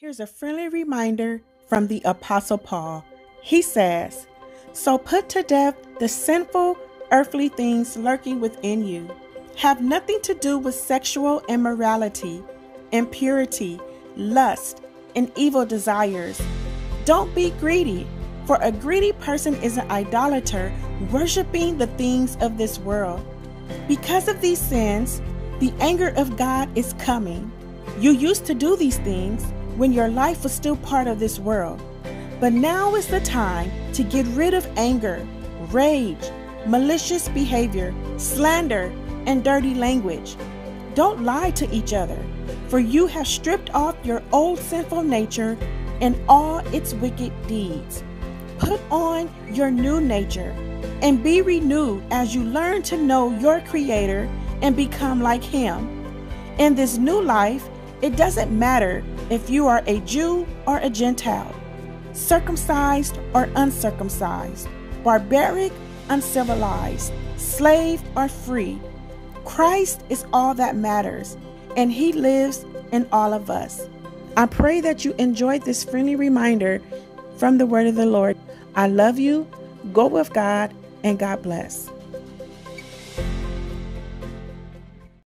Here's a friendly reminder from the Apostle Paul. He says, So put to death the sinful, earthly things lurking within you. Have nothing to do with sexual immorality, impurity, lust, and evil desires. Don't be greedy, for a greedy person is an idolater, worshiping the things of this world. Because of these sins, the anger of God is coming. You used to do these things when your life was still part of this world. But now is the time to get rid of anger, rage, malicious behavior, slander, and dirty language. Don't lie to each other, for you have stripped off your old sinful nature and all its wicked deeds. Put on your new nature and be renewed as you learn to know your Creator and become like Him. In this new life, it doesn't matter if you are a Jew or a Gentile, circumcised or uncircumcised, barbaric, uncivilized, slave or free. Christ is all that matters, and He lives in all of us. I pray that you enjoyed this friendly reminder from the word of the Lord. I love you. Go with God, and God bless.